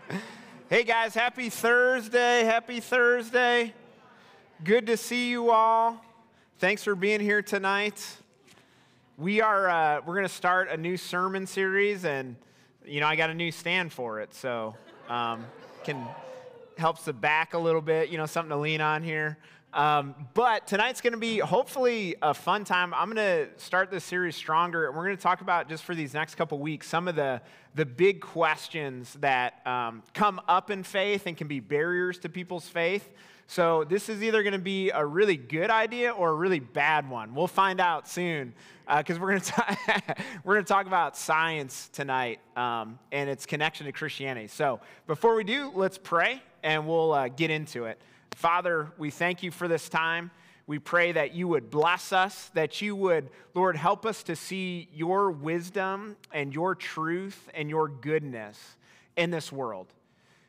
hey guys, happy Thursday. Happy Thursday. Good to see you all. Thanks for being here tonight. We are uh, we're going to start a new sermon series, and you know I got a new stand for it, so um, can helps the back a little bit. You know, something to lean on here. Um, but tonight's going to be hopefully a fun time. I'm going to start this series stronger, and we're going to talk about just for these next couple weeks some of the the big questions that um, come up in faith and can be barriers to people's faith. So this is either going to be a really good idea or a really bad one. We'll find out soon because uh, we're going to we're going to talk about science tonight um, and its connection to Christianity. So before we do, let's pray and we'll uh, get into it. Father, we thank you for this time. We pray that you would bless us, that you would, Lord, help us to see your wisdom and your truth and your goodness in this world.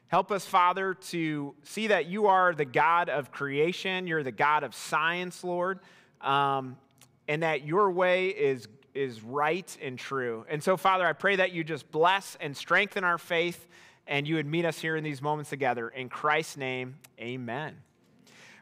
Help us, Father, to see that you are the God of creation, you're the God of science, Lord, um, and that your way is, is right and true. And so, Father, I pray that you just bless and strengthen our faith and you would meet us here in these moments together. In Christ's name, amen.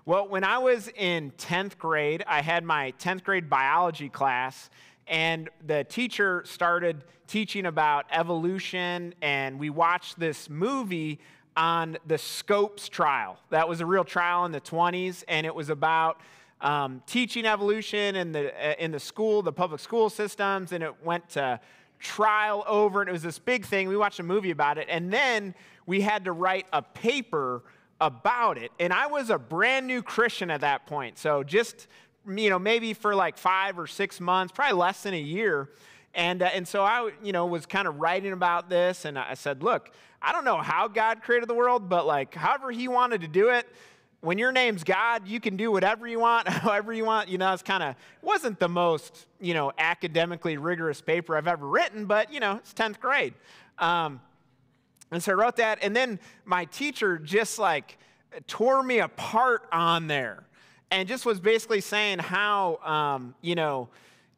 Well, when I was in 10th grade, I had my 10th grade biology class, and the teacher started teaching about evolution, and we watched this movie on the Scopes trial. That was a real trial in the 20s, and it was about um, teaching evolution in the, uh, in the school, the public school systems, and it went to trial over, and it was this big thing. We watched a movie about it, and then we had to write a paper about it. And I was a brand new Christian at that point, so just you know maybe for like five or six months, probably less than a year. And, uh, and so I, you know, was kind of writing about this, and I said, look, I don't know how God created the world, but like however He wanted to do it, when your name's God, you can do whatever you want, however you want. You know, it's kind of wasn't the most you know academically rigorous paper I've ever written, but you know, it's tenth grade. Um, and so I wrote that, and then my teacher just like tore me apart on there, and just was basically saying how um, you know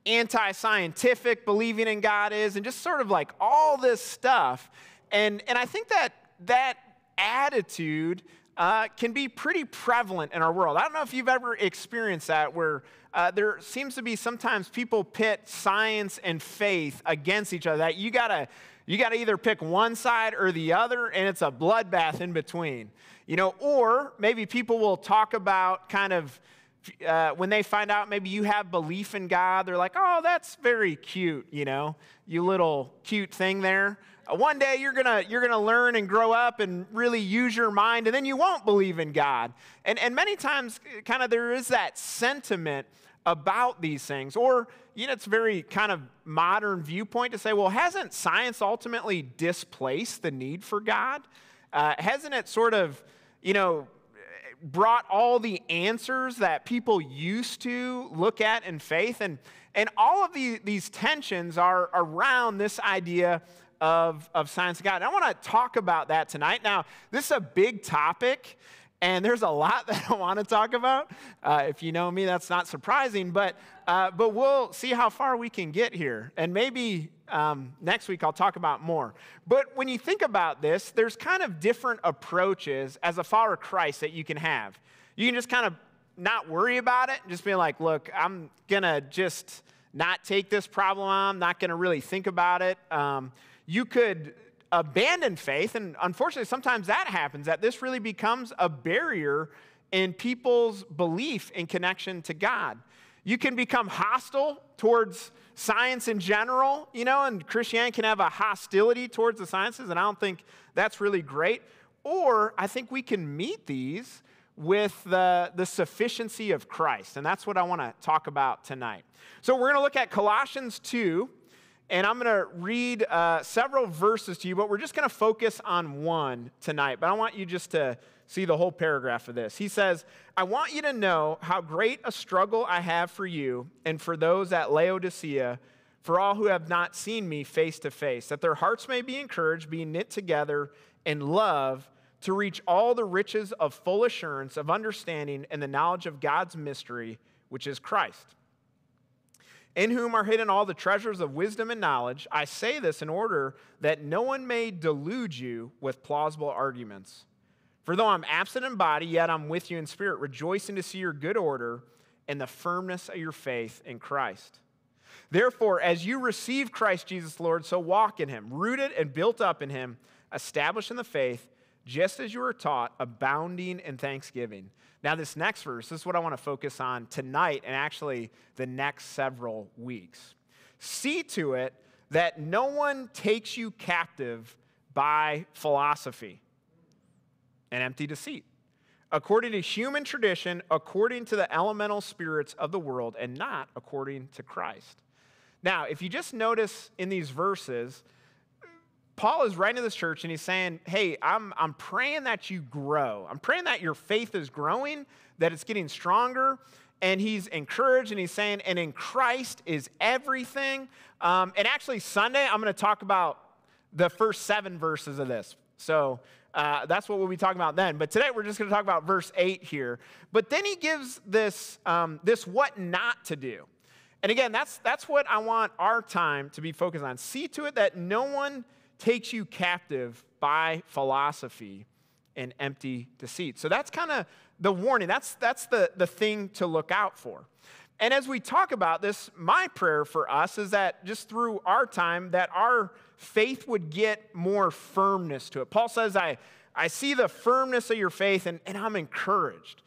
anti-scientific believing in God is, and just sort of like all this stuff. And and I think that that attitude uh, can be pretty prevalent in our world. I don't know if you've ever experienced that where uh, there seems to be sometimes people pit science and faith against each other. That you gotta you gotta either pick one side or the other, and it's a bloodbath in between. You know, or maybe people will talk about kind of uh, when they find out maybe you have belief in God, they're like, oh, that's very cute, you know, you little cute thing there. Uh, one day you're gonna you're gonna learn and grow up and really use your mind, and then you won't believe in God. And and many times, uh, kind of there is that sentiment about these things, or you know, it's very kind of modern viewpoint to say, well, hasn't science ultimately displaced the need for God? Uh, hasn't it sort of, you know, brought all the answers that people used to look at in faith. And, and all of the, these tensions are around this idea of, of science and God. And I want to talk about that tonight. Now, this is a big topic, and there's a lot that I want to talk about. Uh, if you know me, that's not surprising, but, uh, but we'll see how far we can get here. And maybe um, next week I'll talk about more. But when you think about this, there's kind of different approaches as a follower of Christ that you can have. You can just kind of not worry about it, just be like, look, I'm going to just not take this problem on, I'm not going to really think about it. Um, you could abandon faith, and unfortunately, sometimes that happens, that this really becomes a barrier in people's belief in connection to God. You can become hostile towards science in general, you know, and Christianity can have a hostility towards the sciences, and I don't think that's really great. Or I think we can meet these with the, the sufficiency of Christ, and that's what I want to talk about tonight. So we're going to look at Colossians 2, and I'm going to read uh, several verses to you, but we're just going to focus on one tonight. But I want you just to see the whole paragraph of this. He says, I want you to know how great a struggle I have for you and for those at Laodicea, for all who have not seen me face to face, that their hearts may be encouraged, being knit together in love to reach all the riches of full assurance of understanding and the knowledge of God's mystery, which is Christ in whom are hidden all the treasures of wisdom and knowledge. I say this in order that no one may delude you with plausible arguments. For though I'm absent in body, yet I'm with you in spirit, rejoicing to see your good order and the firmness of your faith in Christ. Therefore, as you receive Christ Jesus Lord, so walk in him, rooted and built up in him, established in the faith, just as you were taught, abounding in thanksgiving. Now, this next verse, this is what I want to focus on tonight and actually the next several weeks. See to it that no one takes you captive by philosophy and empty deceit, according to human tradition, according to the elemental spirits of the world, and not according to Christ. Now, if you just notice in these verses, Paul is writing to this church and he's saying, Hey, I'm, I'm praying that you grow. I'm praying that your faith is growing, that it's getting stronger. And he's encouraged and he's saying, And in Christ is everything. Um, and actually, Sunday, I'm going to talk about the first seven verses of this. So uh, that's what we'll be talking about then. But today, we're just going to talk about verse 8 here. But then he gives this, um, this what not to do. And again, that's, that's what I want our time to be focused on. See to it that no one takes you captive by philosophy and empty deceit. So that's kind of the warning. That's, that's the, the thing to look out for. And as we talk about this, my prayer for us is that just through our time, that our faith would get more firmness to it. Paul says, I, I see the firmness of your faith and, and I'm encouraged.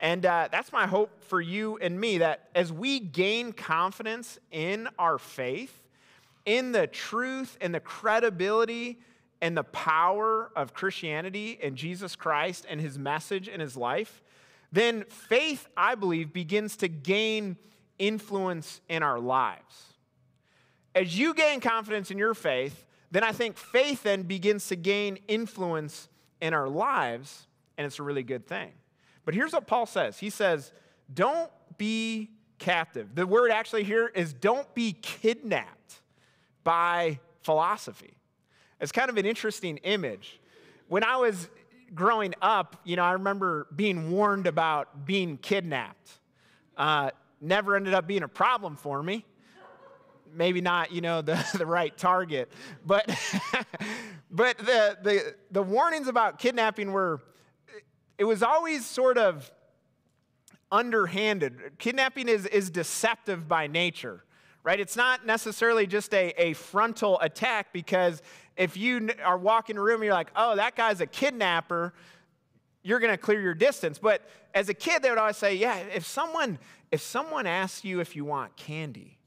And uh, that's my hope for you and me that as we gain confidence in our faith, in the truth and the credibility and the power of Christianity and Jesus Christ and his message and his life, then faith, I believe, begins to gain influence in our lives. As you gain confidence in your faith, then I think faith then begins to gain influence in our lives, and it's a really good thing. But here's what Paul says He says, Don't be captive. The word actually here is don't be kidnapped by philosophy. It's kind of an interesting image. When I was growing up, you know, I remember being warned about being kidnapped. Uh, never ended up being a problem for me. Maybe not, you know, the, the right target. But, but the, the, the warnings about kidnapping were, it was always sort of underhanded. Kidnapping is, is deceptive by nature right? It's not necessarily just a, a frontal attack because if you are walking a room you're like, oh, that guy's a kidnapper, you're going to clear your distance. But as a kid, they would always say, yeah, if someone, if someone asks you if you want candy,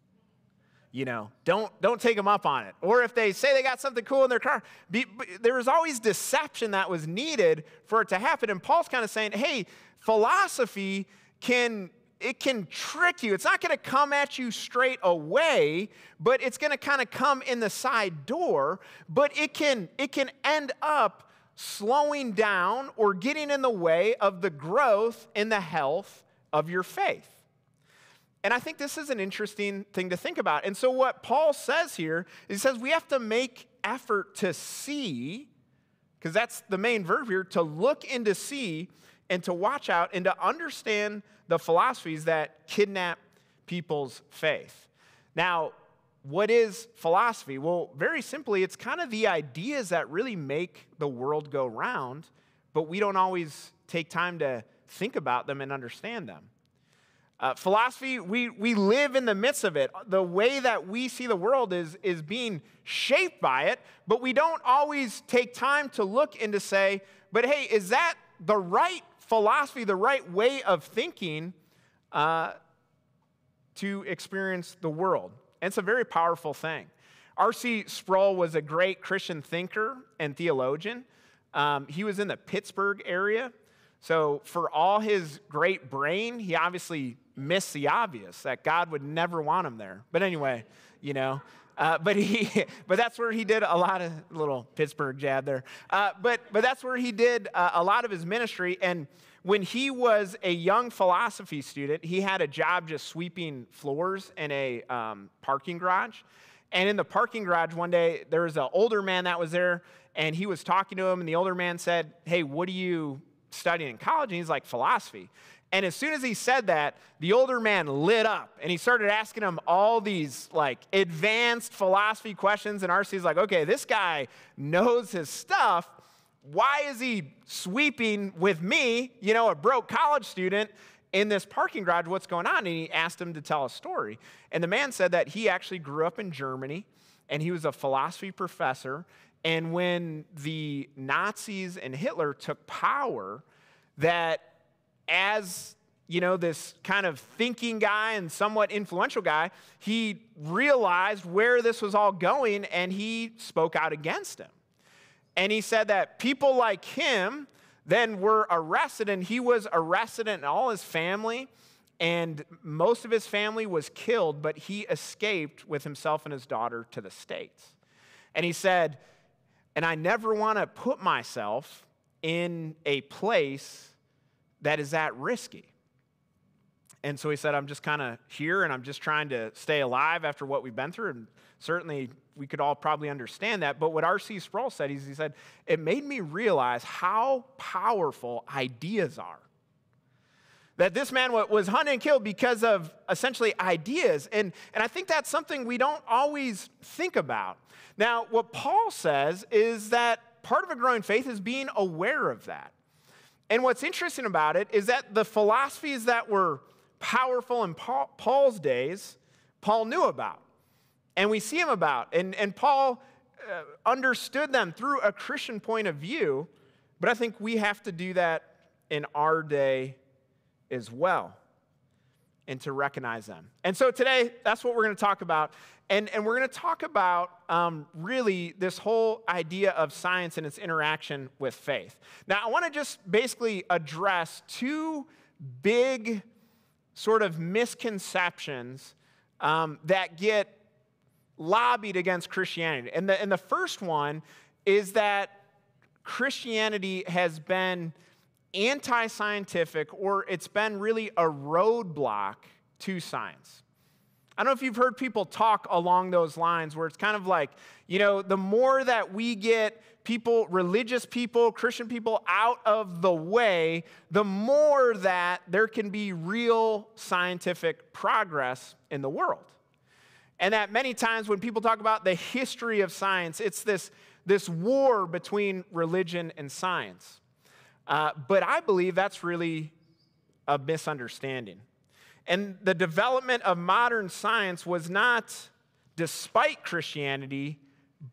you know, don't, don't take them up on it. Or if they say they got something cool in their car, be, there was always deception that was needed for it to happen. And Paul's kind of saying, hey, philosophy can it can trick you. It's not going to come at you straight away, but it's going to kind of come in the side door, but it can it can end up slowing down or getting in the way of the growth in the health of your faith. And I think this is an interesting thing to think about. And so what Paul says here, he says we have to make effort to see because that's the main verb here, to look and to see and to watch out and to understand the philosophies that kidnap people's faith. Now, what is philosophy? Well, very simply, it's kind of the ideas that really make the world go round, but we don't always take time to think about them and understand them. Uh, philosophy, we, we live in the midst of it. The way that we see the world is, is being shaped by it, but we don't always take time to look and to say, but hey, is that the right philosophy, the right way of thinking uh, to experience the world. And it's a very powerful thing. R.C. Sproul was a great Christian thinker and theologian. Um, he was in the Pittsburgh area. So, for all his great brain, he obviously missed the obvious that God would never want him there. But anyway, you know, uh, but he, but that's where he did a lot of little Pittsburgh jab there. Uh, but but that's where he did uh, a lot of his ministry. And when he was a young philosophy student, he had a job just sweeping floors in a um, parking garage. And in the parking garage one day, there was an older man that was there, and he was talking to him. And the older man said, "Hey, what are you studying in college?" And he's like, "Philosophy." And as soon as he said that, the older man lit up and he started asking him all these like advanced philosophy questions. And RC's like, okay, this guy knows his stuff. Why is he sweeping with me, you know, a broke college student, in this parking garage? What's going on? And he asked him to tell a story. And the man said that he actually grew up in Germany and he was a philosophy professor. And when the Nazis and Hitler took power, that as you know, this kind of thinking guy and somewhat influential guy, he realized where this was all going and he spoke out against him. And he said that people like him then were arrested, and he was arrested and all his family, and most of his family was killed, but he escaped with himself and his daughter to the States. And he said, And I never want to put myself in a place that is that risky. And so he said, I'm just kind of here and I'm just trying to stay alive after what we've been through. And certainly we could all probably understand that. But what R.C. Sproul said is he said, it made me realize how powerful ideas are. That this man was hunted and killed because of essentially ideas. And, and I think that's something we don't always think about. Now, what Paul says is that part of a growing faith is being aware of that. And what's interesting about it is that the philosophies that were powerful in Paul's days, Paul knew about. And we see him about. And, and Paul uh, understood them through a Christian point of view, but I think we have to do that in our day as well and to recognize them. And so today, that's what we're going to talk about. And, and we're going to talk about um, really this whole idea of science and its interaction with faith. Now, I want to just basically address two big sort of misconceptions um, that get lobbied against Christianity. And the, and the first one is that Christianity has been anti scientific or it's been really a roadblock to science. I don't know if you've heard people talk along those lines where it's kind of like, you know, the more that we get people, religious people, Christian people out of the way, the more that there can be real scientific progress in the world. And that many times when people talk about the history of science, it's this, this war between religion and science. Uh, but I believe that's really a misunderstanding. And the development of modern science was not despite Christianity,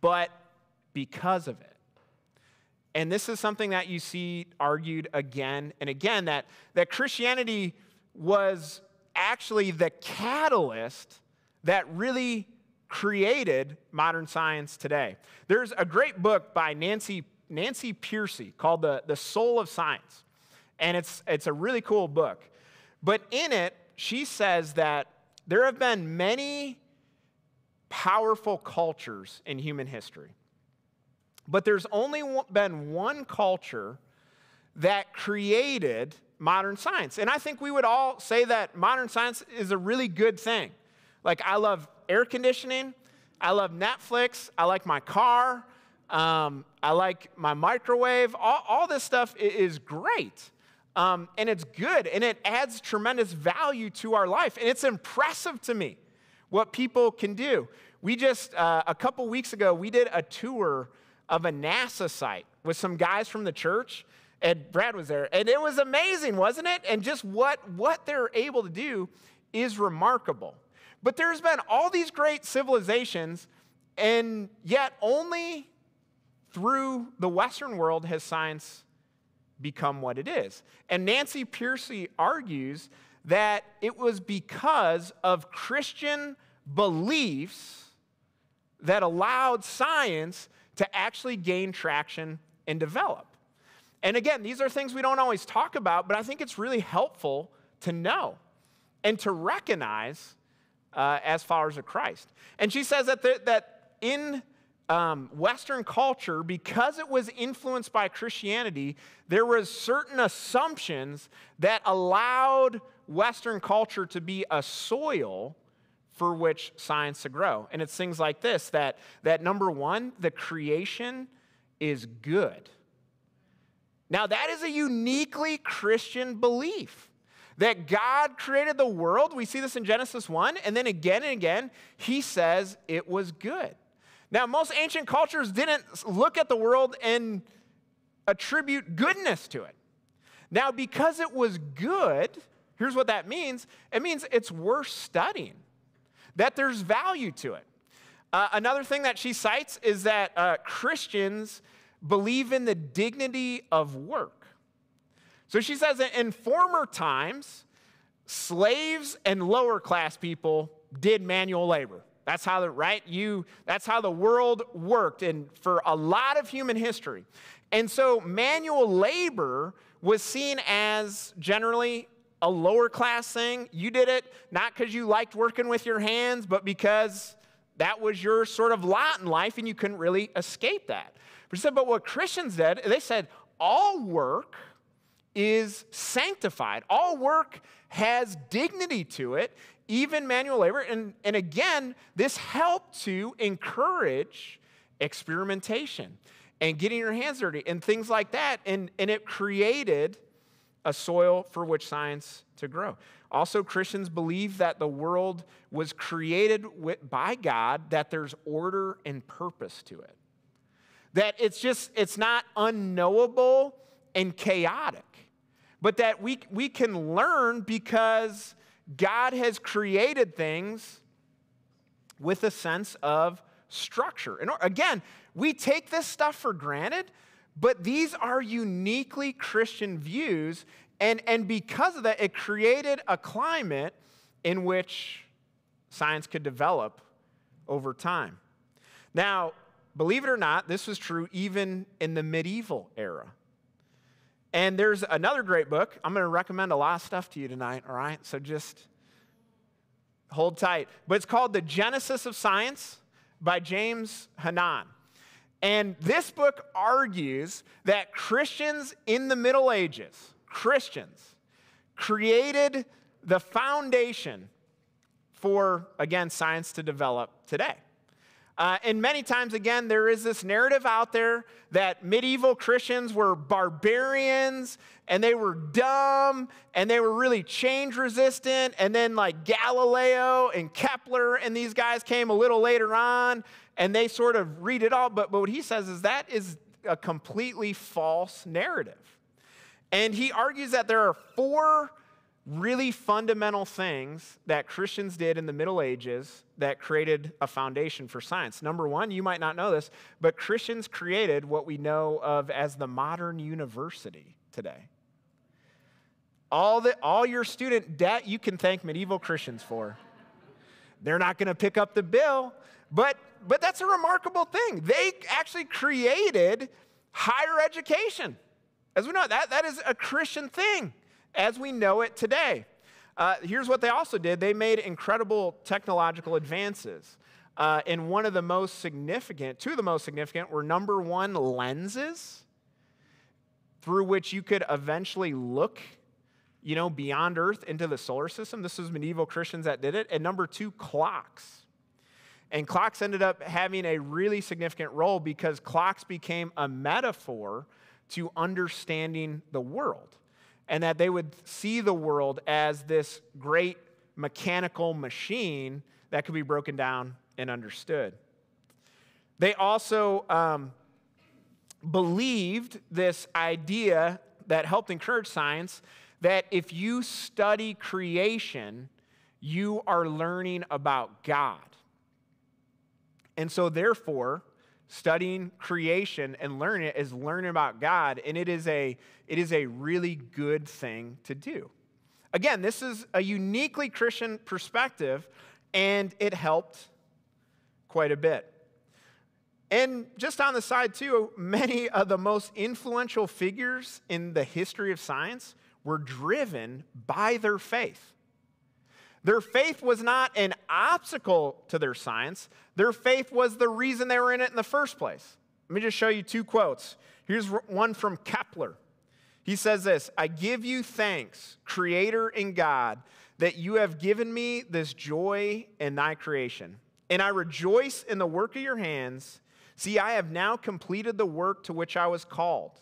but because of it. And this is something that you see argued again and again that, that Christianity was actually the catalyst that really created modern science today. There's a great book by Nancy, Nancy Pearcey called the, the Soul of Science. And it's, it's a really cool book. But in it, she says that there have been many powerful cultures in human history. But there's only been one culture that created modern science. And I think we would all say that modern science is a really good thing. Like, I love air conditioning, I love Netflix, I like my car, um, I like my microwave. All, all this stuff is great. Um, and it's good, and it adds tremendous value to our life. And it's impressive to me what people can do. We just, uh, a couple weeks ago, we did a tour of a NASA site with some guys from the church, and Brad was there, and it was amazing, wasn't it? And just what, what they're able to do is remarkable. But there's been all these great civilizations, and yet only through the Western world has science become what it is. And Nancy Pearcey argues that it was because of Christian beliefs that allowed science to actually gain traction and develop. And again, these are things we don't always talk about, but I think it's really helpful to know and to recognize uh, as followers of Christ. And she says that, that in um, Western culture, because it was influenced by Christianity, there was certain assumptions that allowed Western culture to be a soil for which science to grow. And it's things like this that, that number one, the creation is good. Now, that is a uniquely Christian belief that God created the world. We see this in Genesis 1, and then again and again, he says it was good. Now, most ancient cultures didn't look at the world and attribute goodness to it. Now, because it was good, here's what that means it means it's worth studying, that there's value to it. Uh, another thing that she cites is that uh, Christians believe in the dignity of work. So she says that in former times, slaves and lower class people did manual labor. That's how the right you that's how the world worked and for a lot of human history. And so manual labor was seen as generally a lower class thing. You did it not because you liked working with your hands, but because that was your sort of lot in life and you couldn't really escape that. But what Christians did, they said all work is sanctified. All work has dignity to it, even manual labor. And, and again, this helped to encourage experimentation and getting your hands dirty and things like that. And, and it created a soil for which science to grow. Also, Christians believe that the world was created with, by God, that there's order and purpose to it. That it's just, it's not unknowable and chaotic, but that we, we can learn because God has created things with a sense of structure. And again, we take this stuff for granted, but these are uniquely Christian views. And, and because of that, it created a climate in which science could develop over time. Now, believe it or not, this was true even in the medieval era. And there's another great book. I'm going to recommend a lot of stuff to you tonight, all right? So just hold tight. But it's called The Genesis of Science by James Hannam. And this book argues that Christians in the Middle Ages, Christians, created the foundation for, again, science to develop today. Uh, and many times, again, there is this narrative out there that medieval Christians were barbarians and they were dumb and they were really change resistant. And then, like Galileo and Kepler and these guys came a little later on and they sort of read it all. But, but what he says is that is a completely false narrative. And he argues that there are four really fundamental things that Christians did in the Middle Ages that created a foundation for science. Number one, you might not know this, but Christians created what we know of as the modern university today. All, the, all your student debt you can thank medieval Christians for. They're not going to pick up the bill, but, but that's a remarkable thing. They actually created higher education. As we know, that, that is a Christian thing as we know it today. Uh, here's what they also did they made incredible technological advances. Uh, and one of the most significant, two of the most significant, were number one, lenses through which you could eventually look you know, beyond Earth into the solar system. This was medieval Christians that did it. And number two, clocks. And clocks ended up having a really significant role because clocks became a metaphor to understanding the world and that they would see the world as this great mechanical machine that could be broken down and understood. They also um, believed this idea that helped encourage science that if you study creation, you are learning about God. And so, therefore, studying creation and learning it is learning about God, and it is a, it is a really good thing to do. Again, this is a uniquely Christian perspective, and it helped quite a bit. And just on the side, too, many of the most influential figures in the history of science were driven by their faith. Their faith was not an obstacle to their science, their faith was the reason they were in it in the first place. Let me just show you two quotes. Here's one from Kepler. He says this I give you thanks, Creator and God, that you have given me this joy in thy creation. And I rejoice in the work of your hands. See, I have now completed the work to which I was called.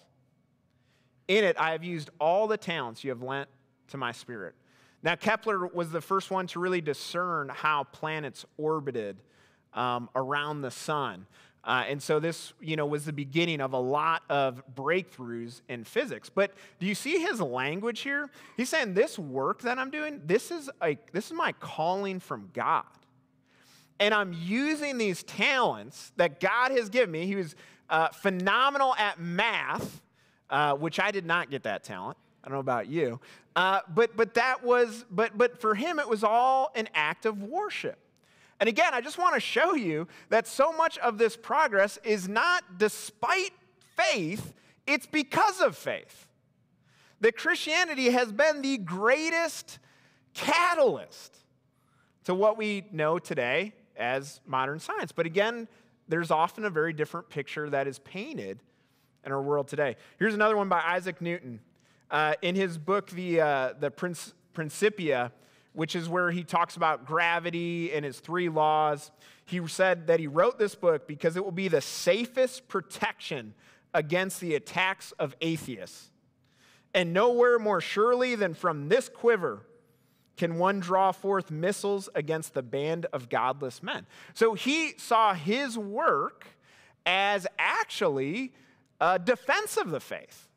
In it, I have used all the talents you have lent to my spirit. Now, Kepler was the first one to really discern how planets orbited um, around the sun. Uh, and so this, you know, was the beginning of a lot of breakthroughs in physics. But do you see his language here? He's saying this work that I'm doing, this is like this is my calling from God. And I'm using these talents that God has given me. He was uh, phenomenal at math, uh, which I did not get that talent. I don't know about you. Uh, but but that was but but for him it was all an act of worship. And again, I just want to show you that so much of this progress is not despite faith, it's because of faith. That Christianity has been the greatest catalyst to what we know today as modern science. But again, there's often a very different picture that is painted in our world today. Here's another one by Isaac Newton. Uh, in his book, the, uh, the Principia, which is where he talks about gravity and his three laws. He said that he wrote this book because it will be the safest protection against the attacks of atheists. And nowhere more surely than from this quiver can one draw forth missiles against the band of godless men. So he saw his work as actually a defense of the faith,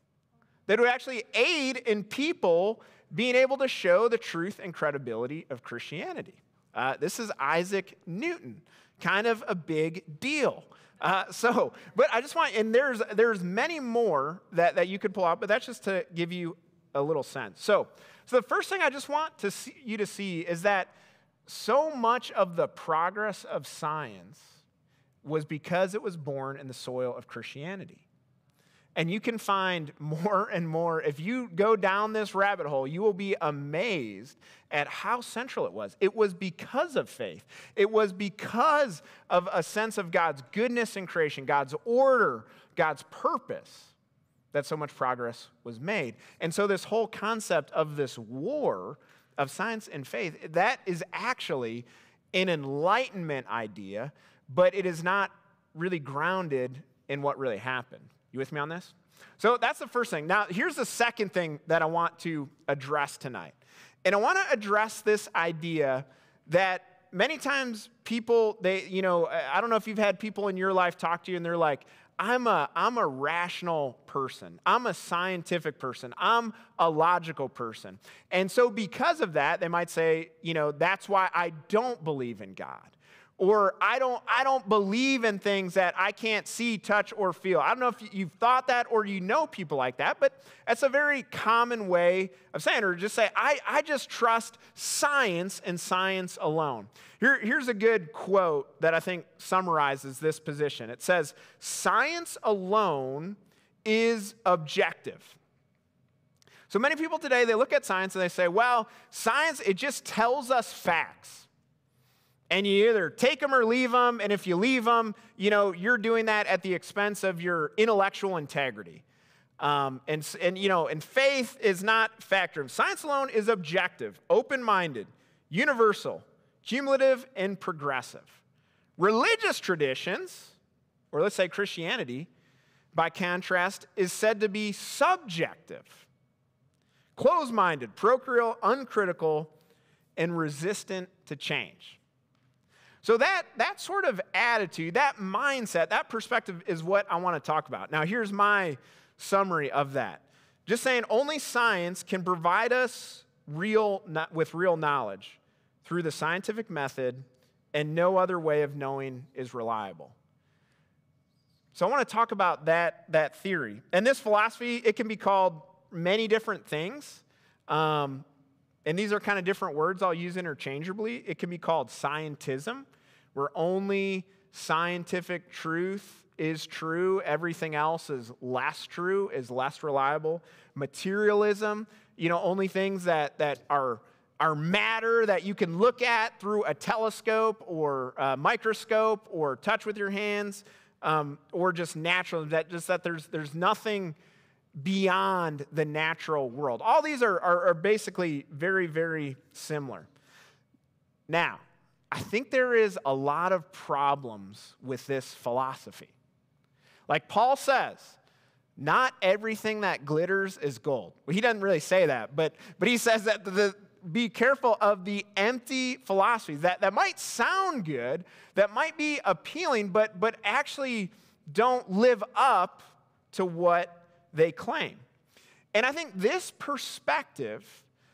that would actually aid in people being able to show the truth and credibility of Christianity. Uh, this is Isaac Newton, kind of a big deal. Uh, so, but I just want, and there's there's many more that, that you could pull out, but that's just to give you a little sense. So, so the first thing I just want to see, you to see is that so much of the progress of science was because it was born in the soil of Christianity. And you can find more and more. If you go down this rabbit hole, you will be amazed at how central it was. It was because of faith, it was because of a sense of God's goodness in creation, God's order, God's purpose that so much progress was made. And so, this whole concept of this war of science and faith, that is actually an enlightenment idea, but it is not really grounded in what really happened. You with me on this? So that's the first thing. Now, here's the second thing that I want to address tonight. And I want to address this idea that many times people, they, you know, I don't know if you've had people in your life talk to you and they're like, I'm a, I'm a rational person. I'm a scientific person. I'm a logical person. And so, because of that, they might say, you know, that's why I don't believe in God or I don't, I don't believe in things that I can't see, touch, or feel. I don't know if you've thought that or you know people like that, but that's a very common way of saying, or just say, I, I just trust science and science alone. Here, here's a good quote that I think summarizes this position. It says, Science alone is objective. So many people today, they look at science and they say, well, science, it just tells us facts and you either take them or leave them. And if you leave them, you know, you're doing that at the expense of your intellectual integrity. Um, and, and, you know, and faith is not factor. Science alone is objective, open minded, universal, cumulative, and progressive. Religious traditions, or let's say Christianity, by contrast, is said to be subjective, closed minded, procreal, uncritical, and resistant to change. So, that, that sort of attitude, that mindset, that perspective is what I want to talk about. Now, here's my summary of that. Just saying, only science can provide us real, with real knowledge through the scientific method, and no other way of knowing is reliable. So, I want to talk about that, that theory. And this philosophy, it can be called many different things. Um, and these are kind of different words I'll use interchangeably. It can be called scientism, where only scientific truth is true, everything else is less true, is less reliable. Materialism, you know, only things that, that are, are matter that you can look at through a telescope or a microscope or touch with your hands, um, or just natural, that just that there's, there's nothing beyond the natural world. All these are, are, are basically very, very similar. Now, I think there is a lot of problems with this philosophy. Like Paul says, not everything that glitters is gold. Well, he doesn't really say that, but, but he says that the, be careful of the empty philosophies that, that might sound good, that might be appealing, but, but actually don't live up to what they claim. And I think this perspective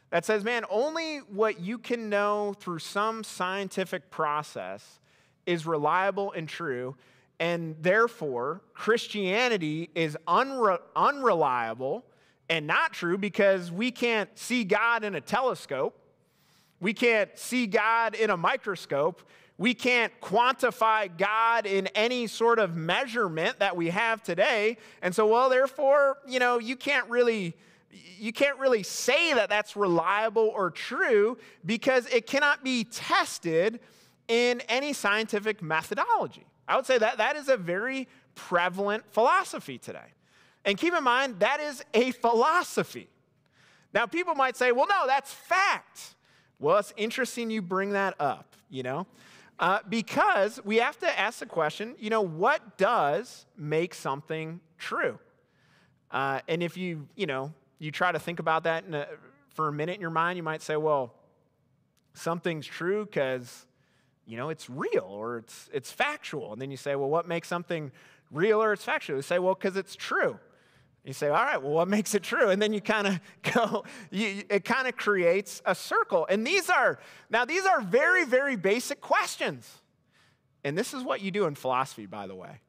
that says, man, only what you can know through some scientific process is reliable and true, and therefore Christianity is unre- unreliable and not true because we can't see God in a telescope. We can't see God in a microscope. We can't quantify God in any sort of measurement that we have today. And so, well, therefore, you know, you can't really you can't really say that that's reliable or true because it cannot be tested in any scientific methodology. I would say that that is a very prevalent philosophy today. And keep in mind, that is a philosophy. Now, people might say, well, no, that's fact. Well, it's interesting you bring that up, you know, uh, because we have to ask the question, you know, what does make something true? Uh, and if you, you know, you try to think about that a, for a minute in your mind, you might say, well, something's true because, you know, it's real or it's, it's factual. And then you say, well, what makes something real or it's factual? You say, well, because it's true. You say, all right, well, what makes it true? And then you kind of go, you, it kind of creates a circle. And these are, now, these are very, very basic questions. And this is what you do in philosophy, by the way.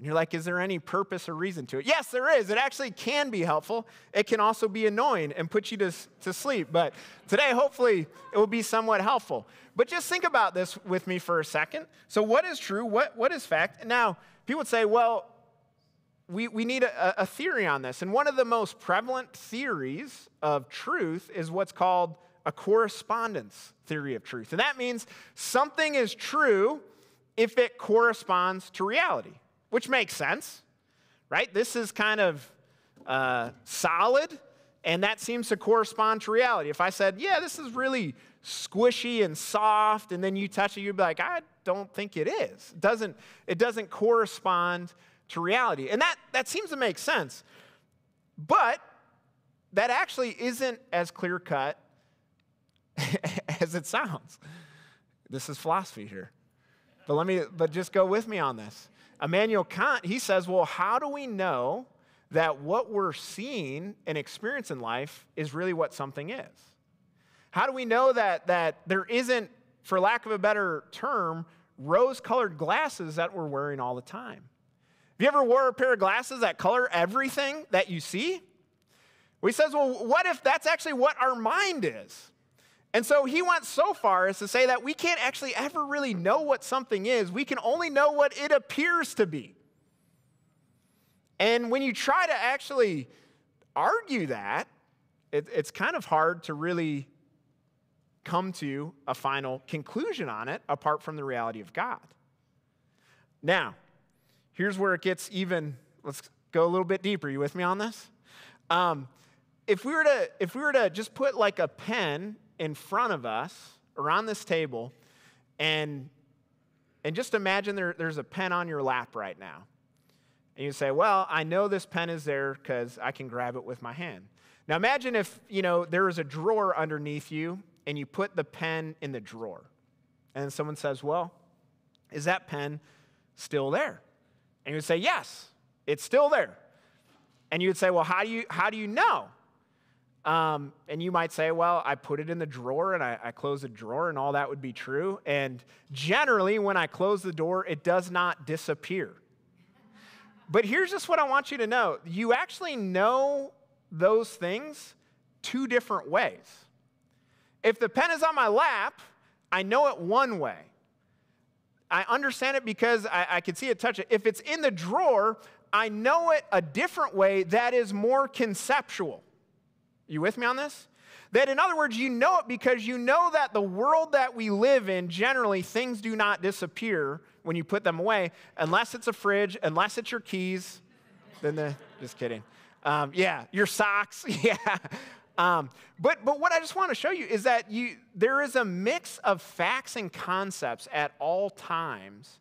And you're like, is there any purpose or reason to it? Yes, there is. It actually can be helpful. It can also be annoying and put you to, to sleep. But today, hopefully, it will be somewhat helpful. But just think about this with me for a second. So, what is true? What, what is fact? Now, people would say, well, we, we need a, a theory on this. And one of the most prevalent theories of truth is what's called a correspondence theory of truth. And that means something is true if it corresponds to reality which makes sense, right? This is kind of uh, solid, and that seems to correspond to reality. If I said, yeah, this is really squishy and soft, and then you touch it, you'd be like, I don't think it is. It doesn't, it doesn't correspond to reality. And that, that seems to make sense. But that actually isn't as clear cut as it sounds. This is philosophy here. But let me, but just go with me on this. Immanuel Kant, he says, well, how do we know that what we're seeing and experiencing in life is really what something is? How do we know that, that there isn't, for lack of a better term, rose colored glasses that we're wearing all the time? You ever wore a pair of glasses that color everything that you see? Well, he says, well, what if that's actually what our mind is? And so he went so far as to say that we can't actually ever really know what something is. We can only know what it appears to be. And when you try to actually argue that, it, it's kind of hard to really come to a final conclusion on it apart from the reality of God. Now, here's where it gets even, let's go a little bit deeper. You with me on this? Um, if we were to if we were to just put like a pen in front of us around this table and and just imagine there, there's a pen on your lap right now. And you say, Well, I know this pen is there because I can grab it with my hand. Now imagine if, you know, there is a drawer underneath you and you put the pen in the drawer. And someone says, Well, is that pen still there? And you would say, Yes, it's still there. And you would say, Well, how do you how do you know? Um, and you might say, well, I put it in the drawer and I, I close the drawer, and all that would be true. And generally, when I close the door, it does not disappear. But here's just what I want you to know you actually know those things two different ways. If the pen is on my lap, I know it one way. I understand it because I, I can see it, touch it. If it's in the drawer, I know it a different way that is more conceptual. You with me on this? That, in other words, you know it because you know that the world that we live in, generally, things do not disappear when you put them away, unless it's a fridge, unless it's your keys. Then the, just kidding. Um, yeah, your socks. Yeah. Um, but, but what I just want to show you is that you, there is a mix of facts and concepts at all times,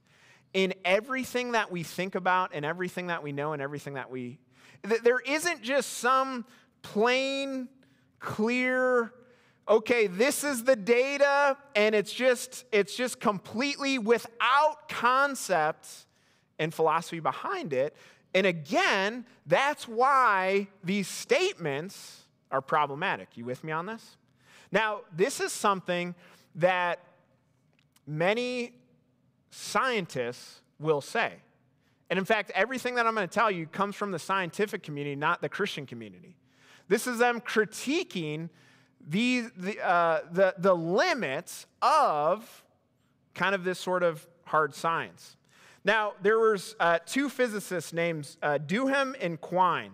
in everything that we think about and everything that we know and everything that we. There isn't just some plain, clear, okay, this is the data, and it's just, it's just completely without concepts and philosophy behind it. And again, that's why these statements are problematic. You with me on this? Now, this is something that many scientists will say. And in fact, everything that I'm going to tell you comes from the scientific community, not the Christian community. This is them critiquing the, the, uh, the, the limits of kind of this sort of hard science. Now, there was uh, two physicists named uh, Duhem and Quine,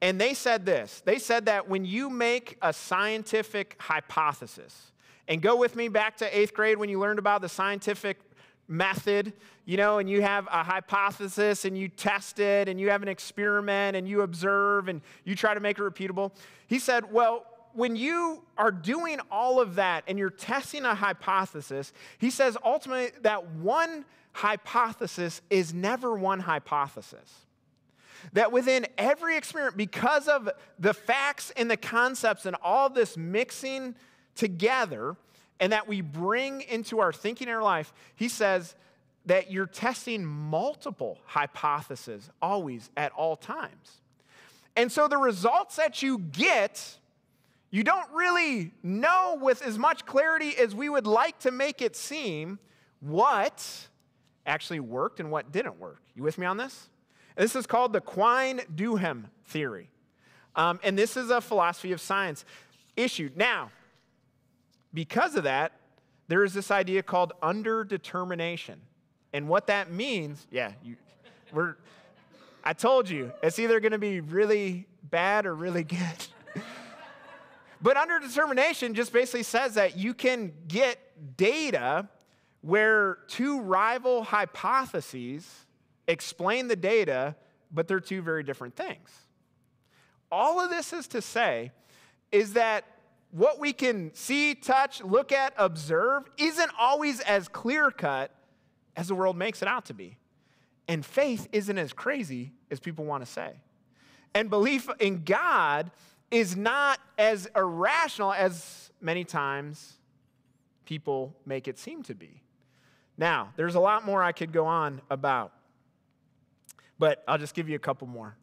and they said this. They said that when you make a scientific hypothesis, and go with me back to eighth grade when you learned about the scientific method, you know, and you have a hypothesis and you test it and you have an experiment and you observe and you try to make it repeatable. He said, well, when you are doing all of that and you're testing a hypothesis, he says ultimately that one hypothesis is never one hypothesis. That within every experiment, because of the facts and the concepts and all this mixing together, and that we bring into our thinking in our life, he says that you're testing multiple hypotheses always at all times. And so the results that you get, you don't really know with as much clarity as we would like to make it seem what actually worked and what didn't work. You with me on this? This is called the Quine Duhem theory. Um, and this is a philosophy of science issue. Now, because of that, there is this idea called underdetermination. And what that means, yeah, you, we're, I told you, it's either going to be really bad or really good. but underdetermination just basically says that you can get data where two rival hypotheses explain the data, but they're two very different things. All of this is to say is that what we can see, touch, look at, observe isn't always as clear cut as the world makes it out to be. And faith isn't as crazy as people want to say. And belief in God is not as irrational as many times people make it seem to be. Now, there's a lot more I could go on about, but I'll just give you a couple more.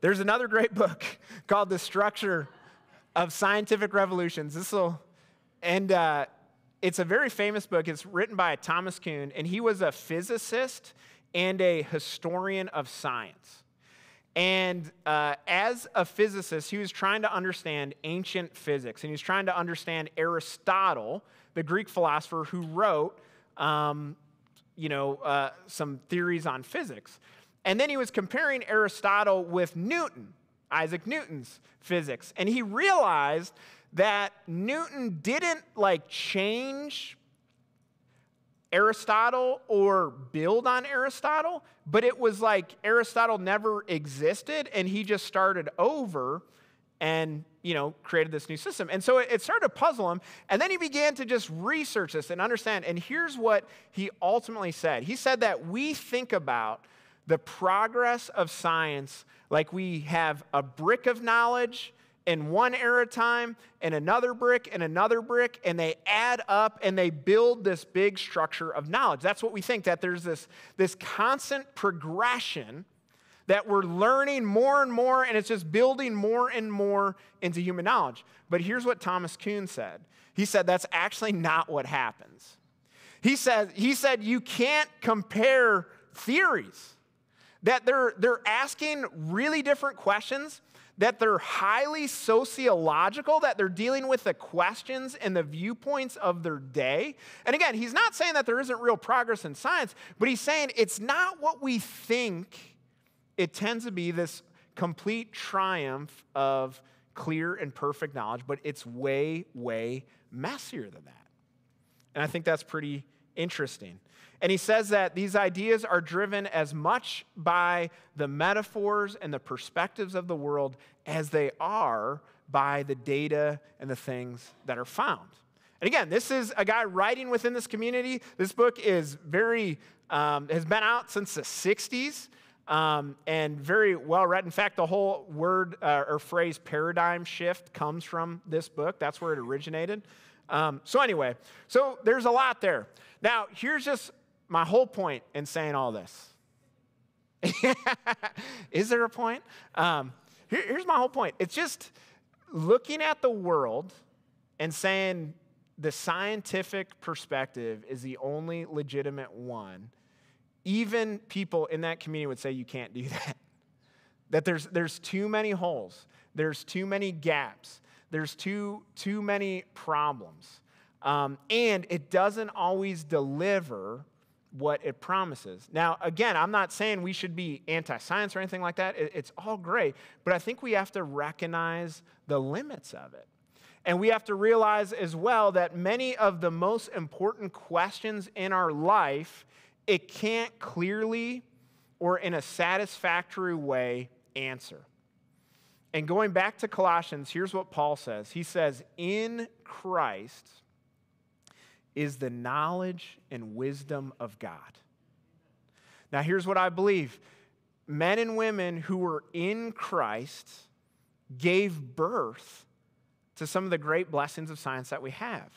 There's another great book called The Structure of Scientific Revolutions. This will, and uh, it's a very famous book. It's written by Thomas Kuhn, and he was a physicist and a historian of science. And uh, as a physicist, he was trying to understand ancient physics, and he was trying to understand Aristotle, the Greek philosopher who wrote, um, you know, uh, some theories on physics. And then he was comparing Aristotle with Newton, Isaac Newton's physics. And he realized that Newton didn't like change Aristotle or build on Aristotle, but it was like Aristotle never existed and he just started over and you know created this new system. And so it started to puzzle him and then he began to just research this and understand. And here's what he ultimately said. He said that we think about the progress of science like we have a brick of knowledge in one era of time and another brick and another brick and they add up and they build this big structure of knowledge. That's what we think that there's this, this constant progression that we're learning more and more and it's just building more and more into human knowledge. But here's what thomas kuhn said. He said that's actually not what happens. He said he said you can't compare theories that they're, they're asking really different questions, that they're highly sociological, that they're dealing with the questions and the viewpoints of their day. And again, he's not saying that there isn't real progress in science, but he's saying it's not what we think it tends to be this complete triumph of clear and perfect knowledge, but it's way, way messier than that. And I think that's pretty interesting. And he says that these ideas are driven as much by the metaphors and the perspectives of the world as they are by the data and the things that are found. And again, this is a guy writing within this community. This book is very Um, has been out since the 60s um, and very well read. In fact, the whole word uh, or phrase paradigm shift comes from this book. That's where it originated. Um, so, anyway, so there's a lot there. Now, here's just my whole point in saying all this. Is there a point? Um, here, here's my whole point it's just looking at the world and saying the scientific perspective is the only legitimate one even people in that community would say you can't do that. That there's, there's too many holes, there's too many gaps, there's too, too many problems. Um, and it doesn't always deliver what it promises. Now, again, I'm not saying we should be anti science or anything like that. It, it's all great. But I think we have to recognize the limits of it. And we have to realize as well that many of the most important questions in our life it can't clearly or in a satisfactory way answer. And going back to Colossians, here's what Paul says He says, In Christ is the knowledge and wisdom of God. Now, here's what I believe men and women who were in Christ gave birth to some of the great blessings of science that we have.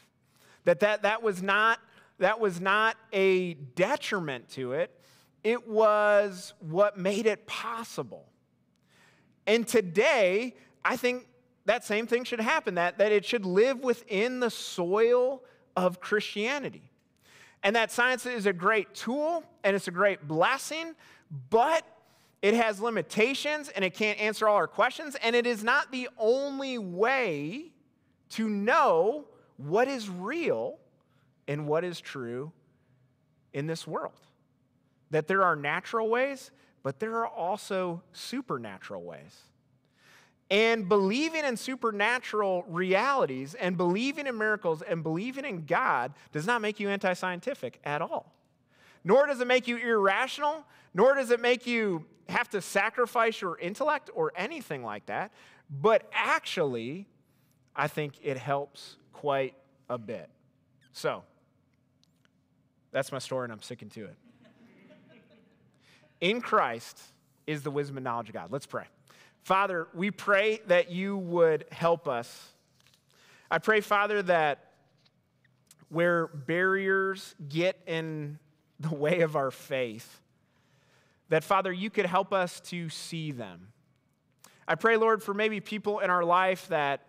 That that, that was not that was not a detriment to it, it was what made it possible. And today, I think that same thing should happen, that, that it should live within the soil of Christianity. And that science is a great tool and it's a great blessing, but it has limitations and it can't answer all our questions, and it is not the only way to know what is real in what is true in this world. That there are natural ways, but there are also supernatural ways. And believing in supernatural realities and believing in miracles and believing in God does not make you anti scientific at all. Nor does it make you irrational, nor does it make you have to sacrifice your intellect or anything like that. But actually, I think it helps quite a bit. So, that's my story, and I'm sticking to it. In Christ is the wisdom and knowledge of God. Let's pray. Father, we pray that you would help us. I pray, Father, that where barriers get in the way of our faith, that, Father, you could help us to see them. I pray, Lord, for maybe people in our life that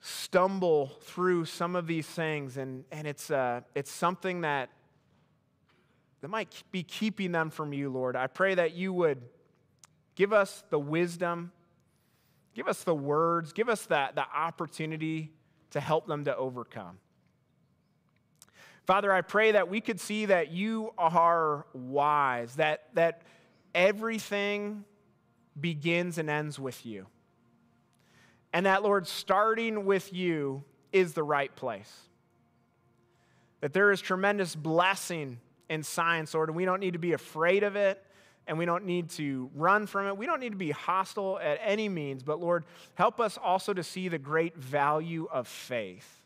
stumble through some of these things, and, and it's, uh, it's something that, that might be keeping them from you, Lord. I pray that you would give us the wisdom, give us the words, give us that, the opportunity to help them to overcome. Father, I pray that we could see that you are wise, that, that everything begins and ends with you. And that, Lord, starting with you is the right place. That there is tremendous blessing in science, Lord, and we don't need to be afraid of it and we don't need to run from it. We don't need to be hostile at any means, but Lord, help us also to see the great value of faith.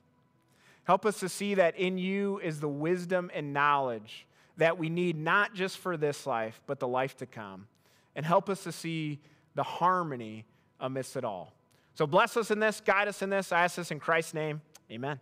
Help us to see that in you is the wisdom and knowledge that we need not just for this life, but the life to come. And help us to see the harmony amidst it all. So bless us in this, guide us in this. I ask this in Christ's name. Amen.